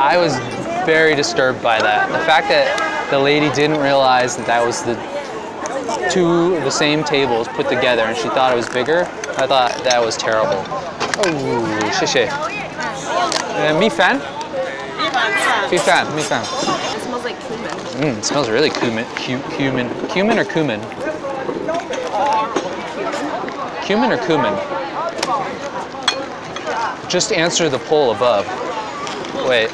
I was very disturbed by that. The fact that the lady didn't realize that that was the two of the same tables put together and she thought it was bigger, I thought that was terrible. Oh, 谢谢. Uh, mi fan? Mi fan, mi fan. It smells like cumin. Mmm, it smells really cumin, cu- cumin. Cumin or cumin? Cumin or cumin? Just answer the poll above. Wait.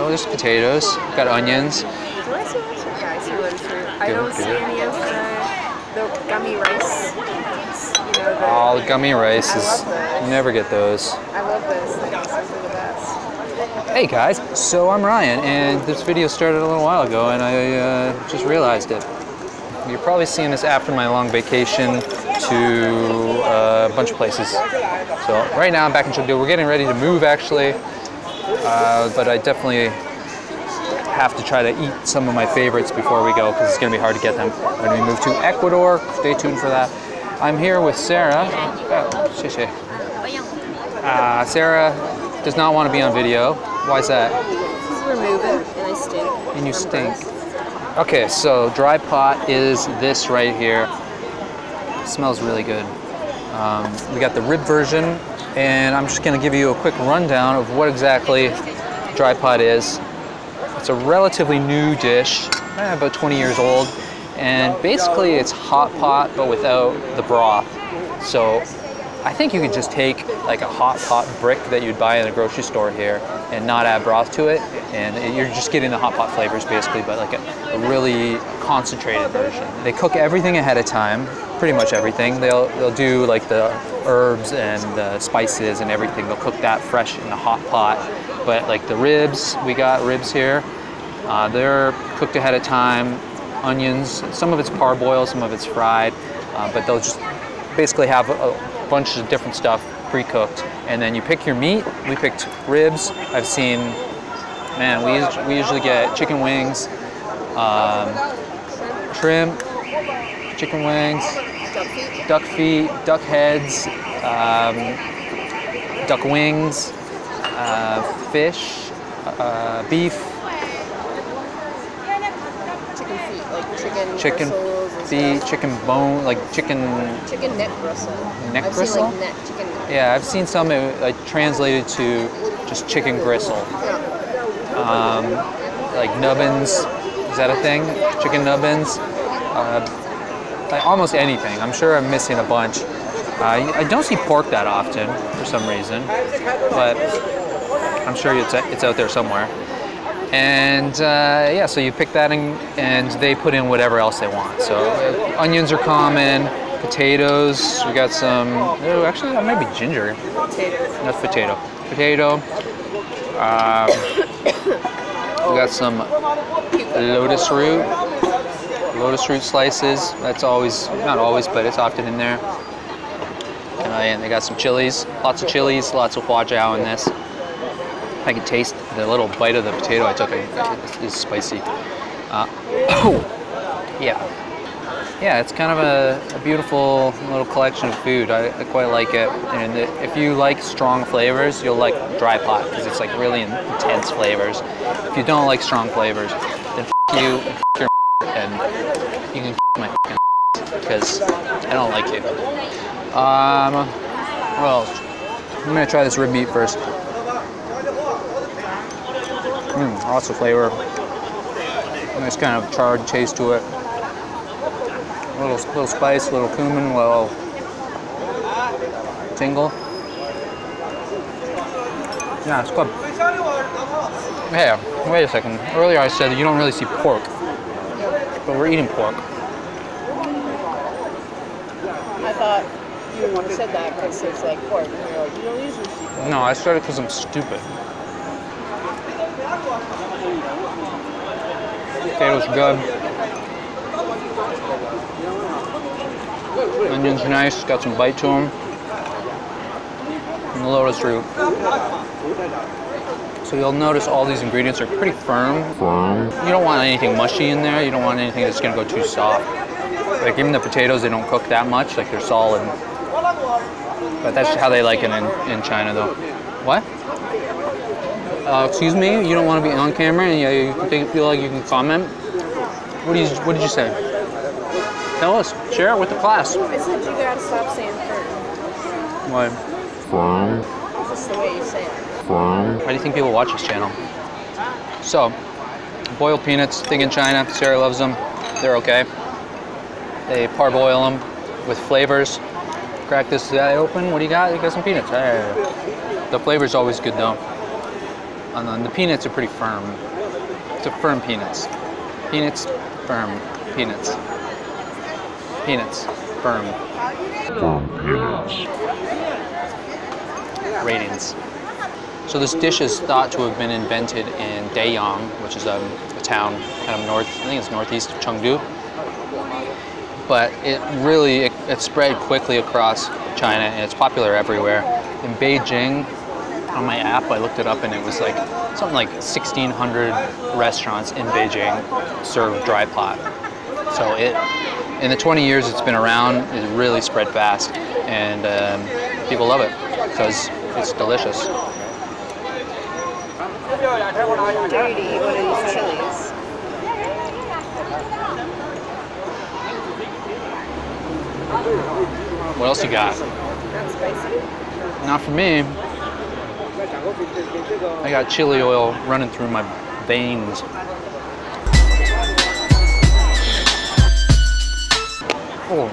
Oh, there's potatoes. Got onions. Do I see one? Yeah, I see one too. I don't see any of the, the gummy rice. You know, the, All gummy rice is. never get those. I love those things. Those are the best. Hey guys, so I'm Ryan, and this video started a little while ago, and I uh, just realized it. You're probably seeing this after my long vacation to uh, a bunch of places. So right now I'm back in Chengdu. We're getting ready to move actually, uh, but I definitely have to try to eat some of my favorites before we go because it's going to be hard to get them when we move to Ecuador. Stay tuned for that. I'm here with Sarah. Oh. Uh, Sarah does not want to be on video. Why is that? Just remove it, and I stink. And you stink. gross. Okay, so dry pot is this right here. smells really good. Um, we got the rib version, and I'm just gonna give you a quick rundown of what exactly dry pot is. It's a relatively new dish, eh, about 20 years old, and basically it's hot pot but without the broth. So I think you could just take like a hot pot brick that you'd buy in a grocery store here and not add broth to it, and it- you're just getting the hot pot flavors basically, but like a, a really concentrated version. They cook everything ahead of time, pretty much everything. They'll they'll do like the herbs and the spices and everything. They'll cook that fresh in the hot pot. But like the ribs, we got ribs here. Uh, they're cooked ahead of time. Onions, some of it's parboiled, some of it's fried, uh, but they'll just basically have a, a bunch of different stuff pre-cooked, and then you pick your meat. We picked ribs. I've seen, man, we we usually get chicken wings, um, shrimp, chicken wings, duck feet, duck heads, um, duck wings, uh, fish, uh, beef, Chicken feet, like chicken. chicken bristles and feet, stuff. chicken bone, like chicken Chicken neck bristle. Neck I've bristle? Seen, like, neck, chicken neck. Yeah, I've seen some like translated to just chicken gristle. Um, like nubbins, is that a thing? Chicken nubbins? Uh, like almost anything. I'm sure I'm missing a bunch. Uh, I don't see pork that often for some reason, but I'm sure it's, it's out there somewhere. And uh, yeah, so you pick that and, and they put in whatever else they want. So uh, onions are common, potatoes, we got some, oh, actually that might be ginger. Potatoes. That's potato. Potato. Um, we got some lotus root. Lotus root slices. That's always, not always, but it's often in there. Uh, and they got some chilies. Lots of chilies, lots of huajiao in this. I can taste the little bite of the potato I took. It is spicy. Uh, oh, yeah. Yeah, it's kind of a, a beautiful little collection of food. I, I quite like it. And i- if you like strong flavors, you'll like dry pot because it's like really intense flavors. If you don't like strong flavors, then you your and you can my because I don't like you. Um, else? I'm gonna try this rib meat first. Mm, lots of flavor. Nice kind of charred taste to it. A little, little spice, a little cumin, a little tingle. Yeah, it's good. Hey, wait a second. Earlier I said that you don't really see pork, but we're eating pork. I thought you would have said that because it's like pork. And you're like, you don't usually see pork. No, I started because I'm stupid. Potatoes are good. Onions are nice, got some bite to them. And the lotus root. So you'll notice all these ingredients are pretty firm. You don't want anything mushy in there. You don't want anything that's gonna go too soft. Like even the potatoes, they don't cook that much. Like they're solid. But that's how they like it in, in China though. What? Uh, excuse me, you don't want to be on camera and you, you think- feel like you can comment. What do you What did you say? Tell us. Share it with the class. I said you gotta stop saying fern. Why? Is this the way you say it? Why do you think people watch this channel? So, boiled peanuts, big in China. Sarah loves them. They're okay. They parboil them with flavors. Crack this guy open. What do you got? You got some peanuts. Hey. The flavor's always good though. And then the peanuts are pretty firm. It's a firm peanuts. Peanuts, firm. Peanuts. Peanuts, firm. Ratings. So this dish is thought to have been invented in Deyang, which is um, a town kind of north, I think it's northeast of Chengdu. But it really, it, it spread quickly across China and it's popular everywhere. In Beijing, on my app, I looked it up and it was like something like 1,600 restaurants in Beijing serve dry pot. So it, in the 20 years it's been around, it really spread fast and um, people love it because it's delicious. Dirty, of these chilies. What else you got? Not for me. I got chili oil running through my veins. Oh,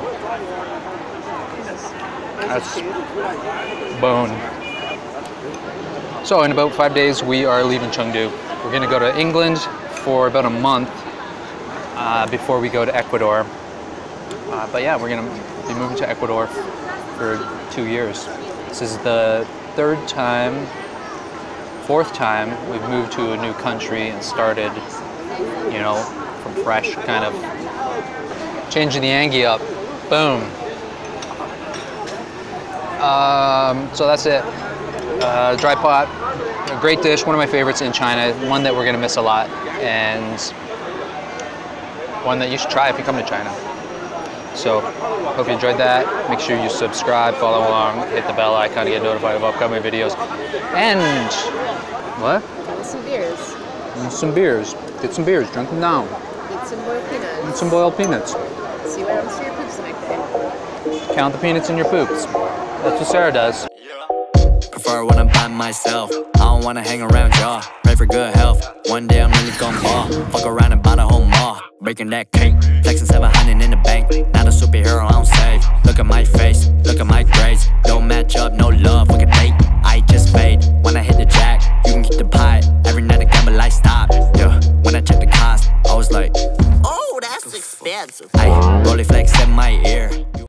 That's bone. So in about five days, we are leaving Chengdu. We're gonna go to England for about a month uh, before we go to Ecuador. Uh, but yeah, we're gonna be moving to Ecuador for two years. This is the third time, fourth time we've moved to a new country and started, you know, from fresh, kind of changing the Angie up. Boom. Um, so that's it. Uh, dry pot, a great dish, one of my favorites in China, one that we're gonna miss a lot, and one that you should try if you come to China. So, hope you enjoyed that. Make sure you subscribe, follow along, hit the bell icon to get notified of upcoming videos. And, what? With some beers. And some beers. Get some beers, drink them down. Eat some boiled peanuts. And some boiled peanuts. See what happens to your poops the next day. Count the peanuts in your poops. That's what Sarah does. Prefer when I'm by myself. I don't wanna hang around y'all. Pray for good health. One day I'm really gon' ball. Fuck around and buy the whole mall. Breaking that cake. Flexing 700 in the bank. Not a superhero, I don't save. Look at my face. Look at my grades. Don't match up, no love. Fuck